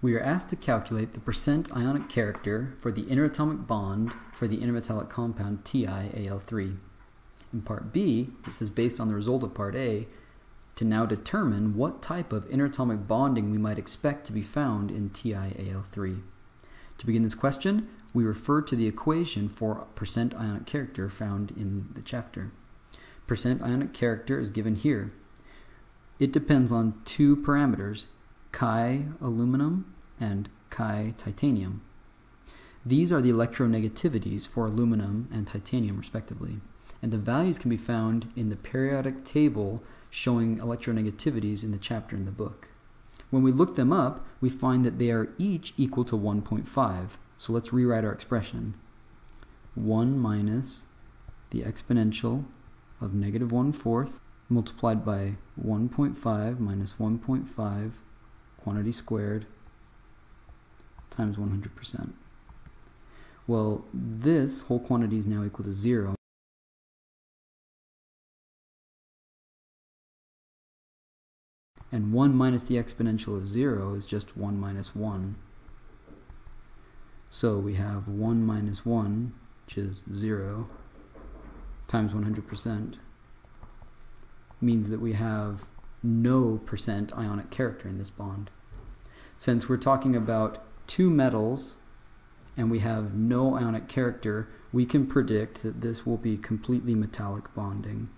We are asked to calculate the percent ionic character for the interatomic bond for the intermetallic compound TiAl3. In part B, this is based on the result of part A, to now determine what type of interatomic bonding we might expect to be found in TiAl3. To begin this question, we refer to the equation for percent ionic character found in the chapter. Percent ionic character is given here. It depends on two parameters, chi aluminum and chi titanium. These are the electronegativities for aluminum and titanium, respectively, and the values can be found in the periodic table showing electronegativities in the chapter in the book. When we look them up, we find that they are each equal to 1.5. So let's rewrite our expression. 1 minus the exponential of negative 1 fourth multiplied by 1.5 minus 1.5 quantity squared times 100%. Well, this whole quantity is now equal to 0. And 1 minus the exponential of 0 is just 1 minus 1. So we have 1 minus 1, which is 0, times 100%, means that we have no percent ionic character in this bond. Since we're talking about two metals and we have no ionic character, we can predict that this will be completely metallic bonding.